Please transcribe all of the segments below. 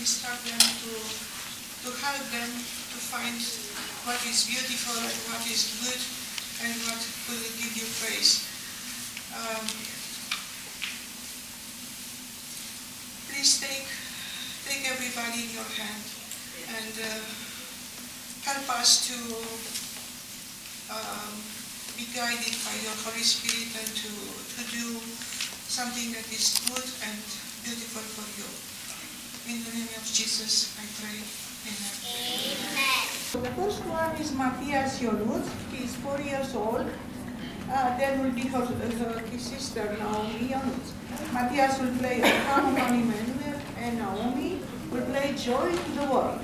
instruct them, to, to help them to find what is beautiful and what is good and what will give you praise. Um, please take, take everybody in your hand and uh, help us to um, be guided by your Holy Spirit and to, to do something that is good and beautiful for you. In the name of Jesus, I pray. Amen. The first one is Matthias Yonut. He is four years old. Uh, then will be her, her, his sister Naomi Yonut. Matthias will play Come on Emmanuel and Naomi will play Joy to the World.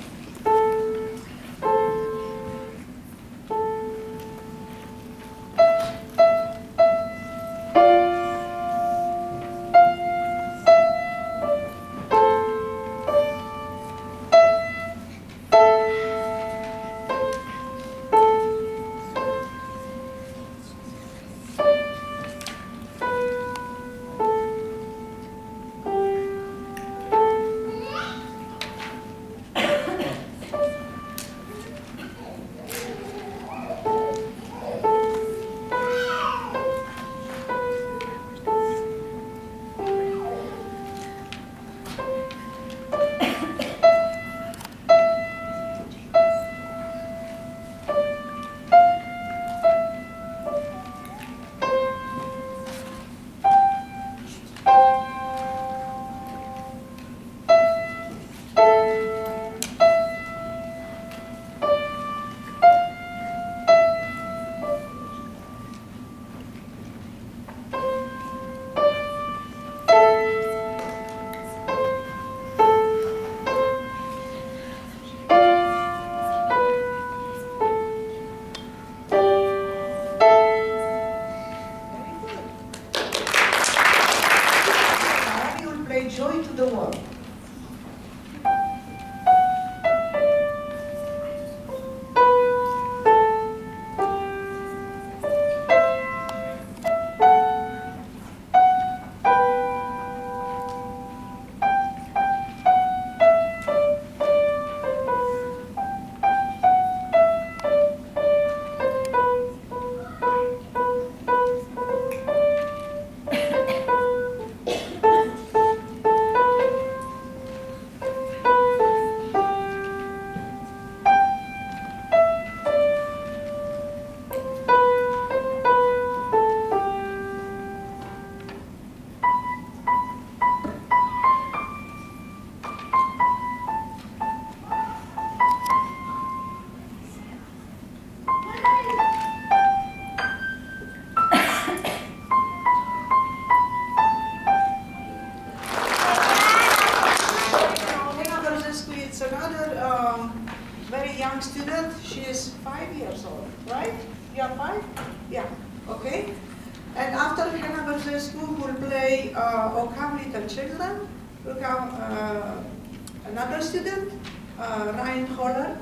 Ryan Holler,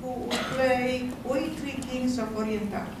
who will play We Three Kings of Orient Are.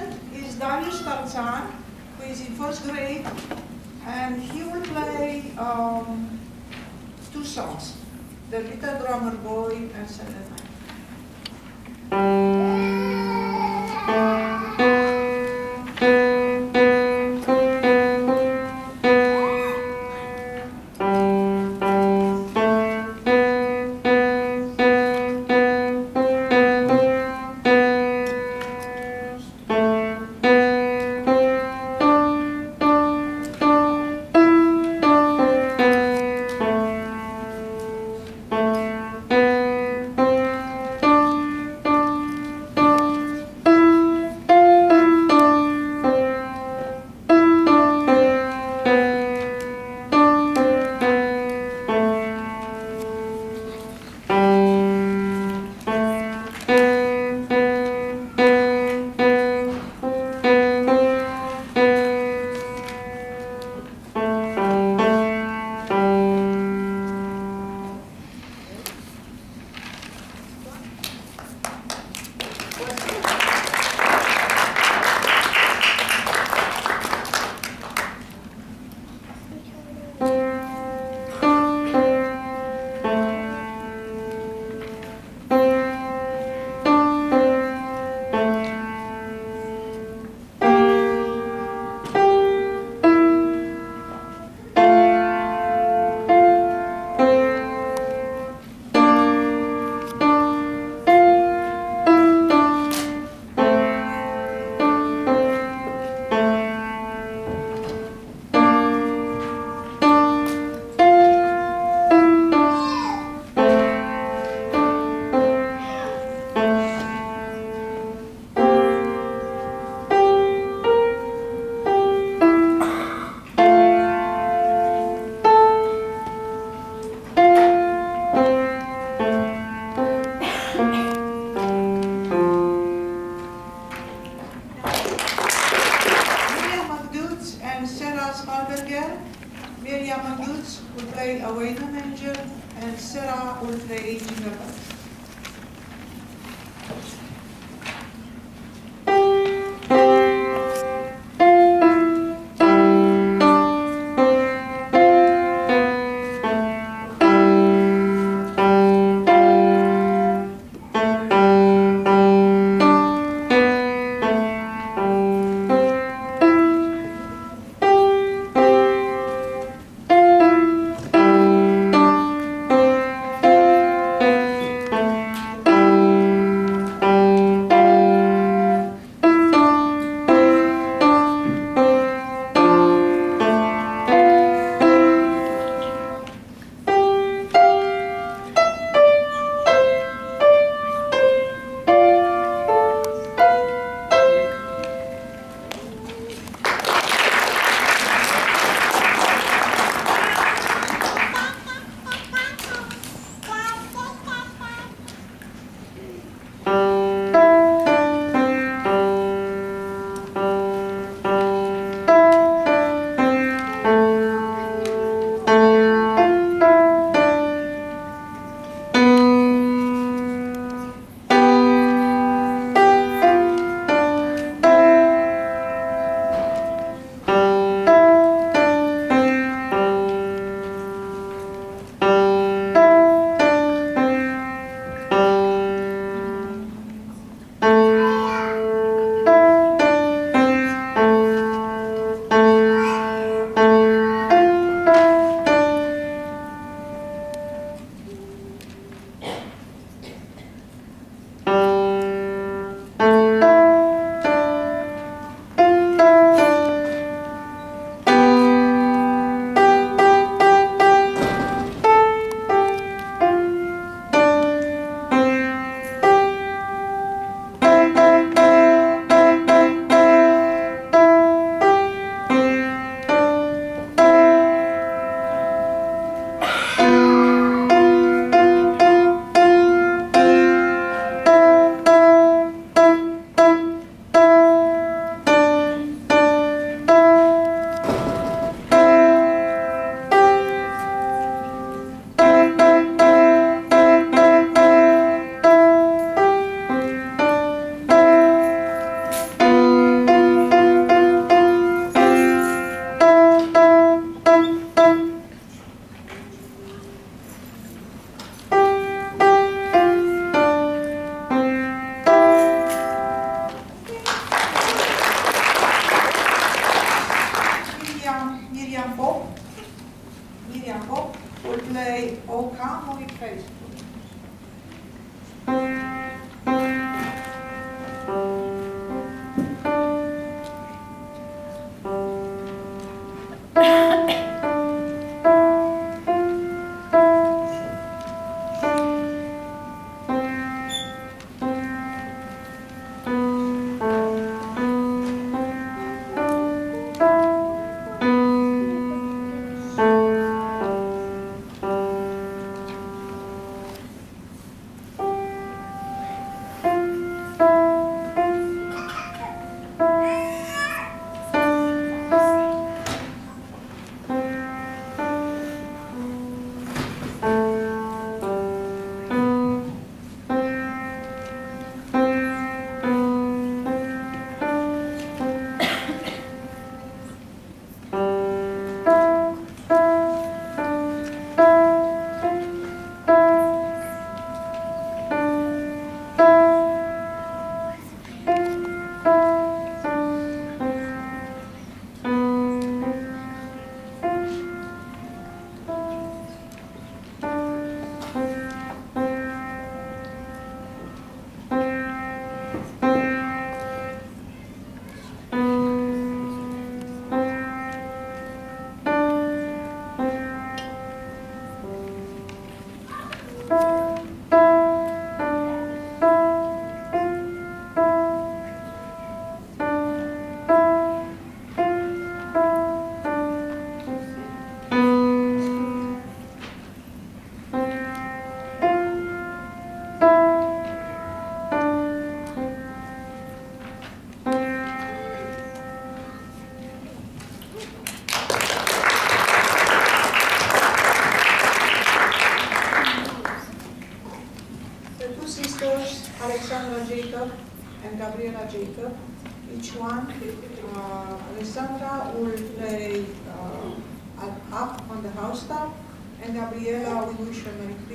student is Darius Tarzan, who is in first grade, and he will play um, two songs, The Little Drummer Boy and Silent Night.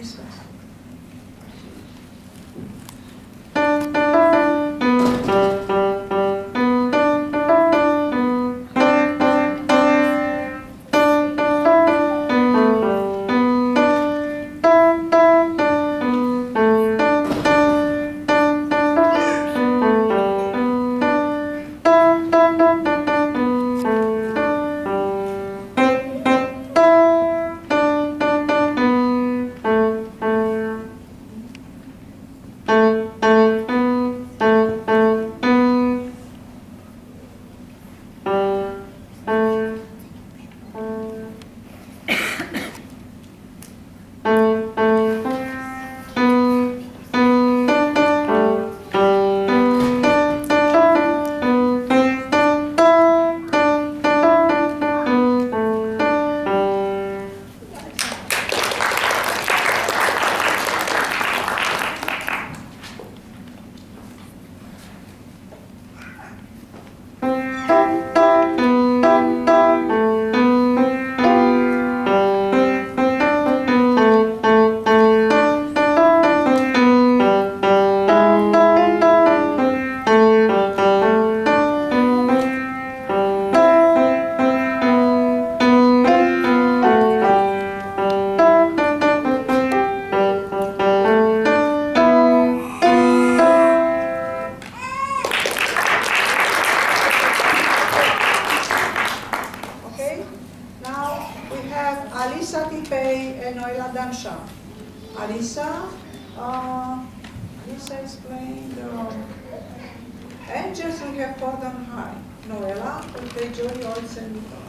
useless. pe noi la Danșa. Alisa, uh, Alisa explained uh, angels in your cordon high. Noela, Ultegiori, Olsen, Nicola.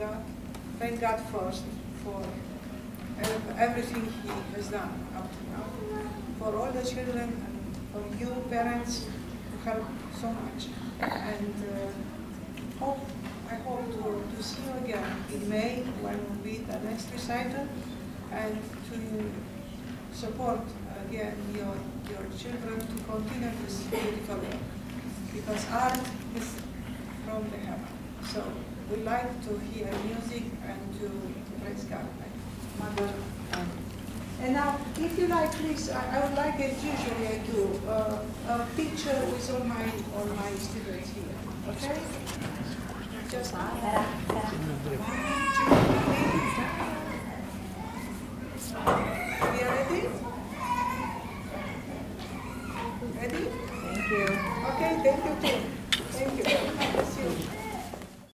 God first for everything He has done up to now, for all the children, and for you parents who help so much. And uh, hope, I hope to, to see you again in May when we'll be the next recital and to support again your, your children to continue this beautiful work. Because art is from the heaven. So we like to hear music and to dress up like mother. Um, and now, if you like, please, I, I would like it, usually I do, uh, a picture with all my, all my students here, okay? Just one, two, three. We are ready? Ready? Thank you. Okay, thank you too.